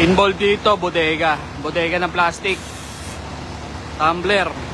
Involved dito, bodega. Bodega ng plastic. Tumbler.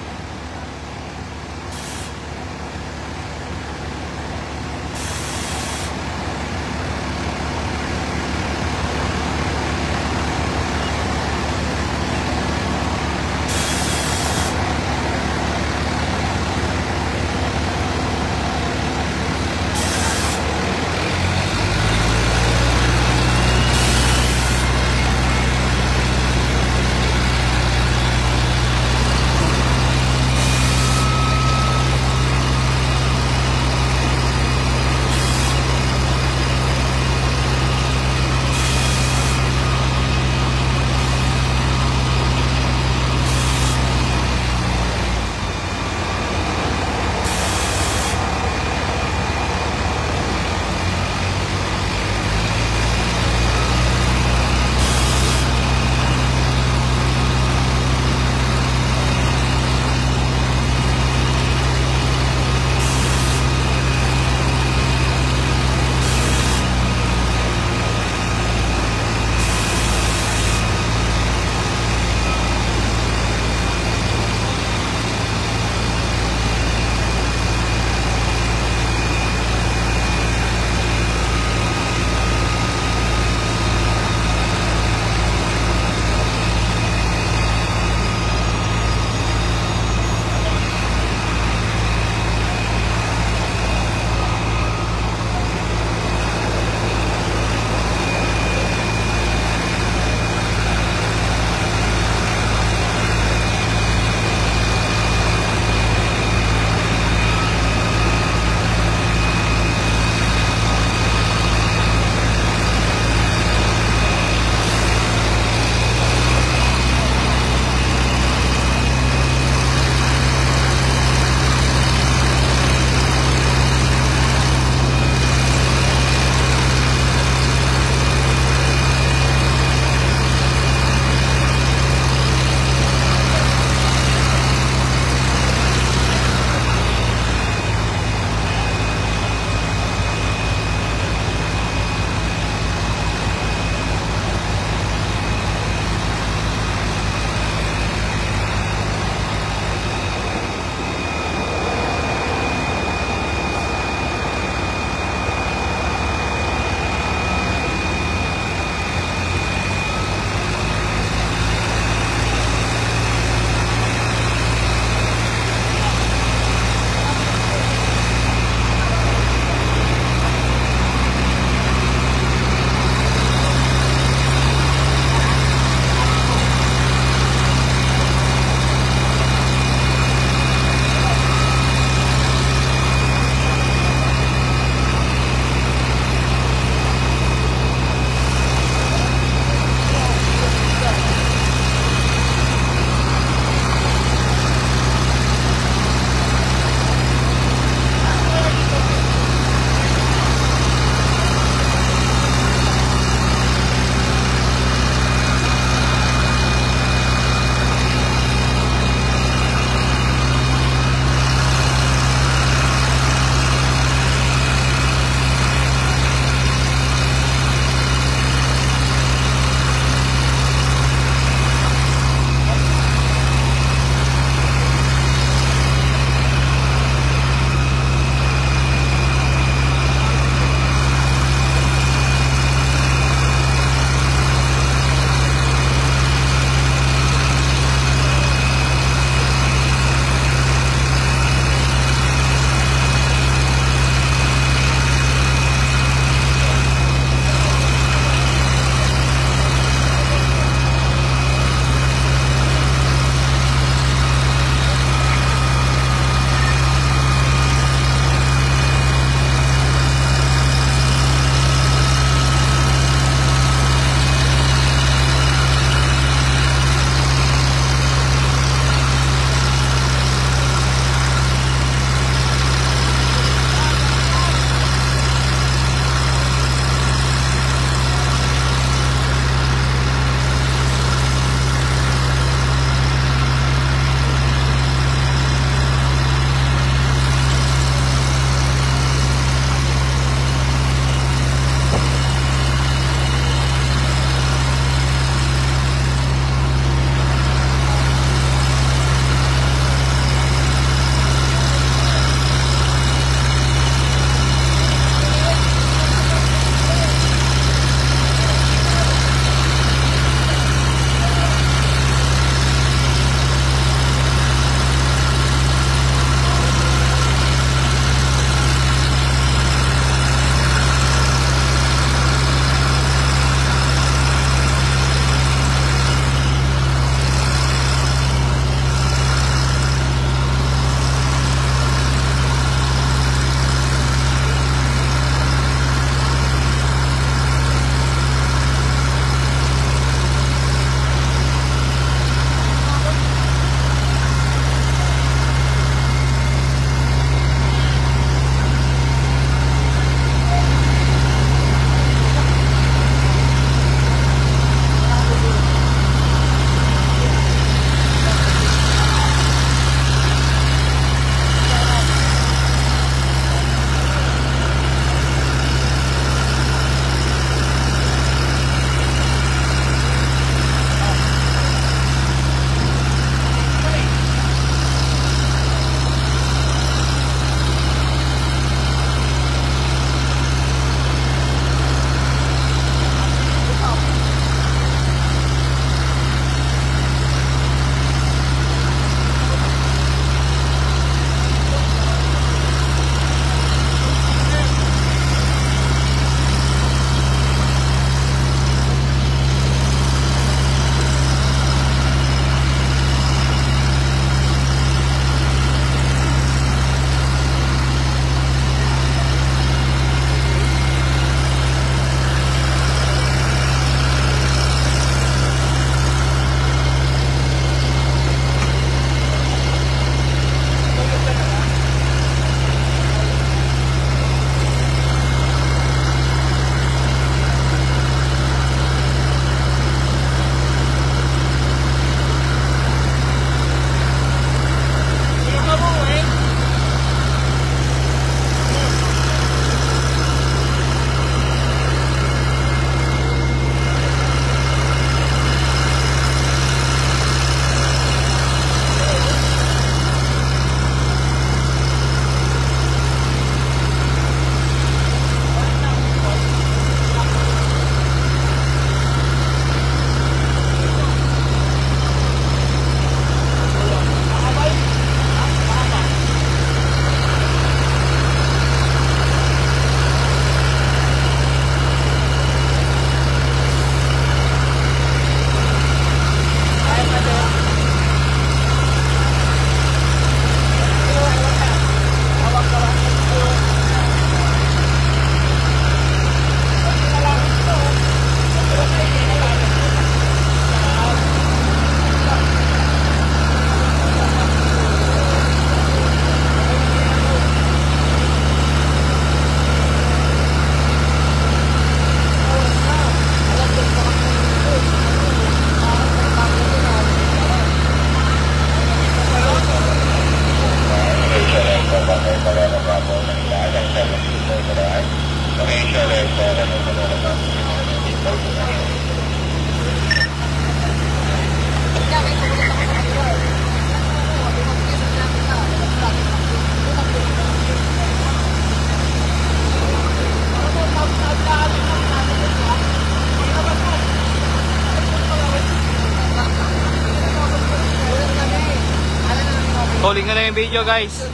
Calling ko na yung video guys.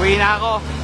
Uwi na ako.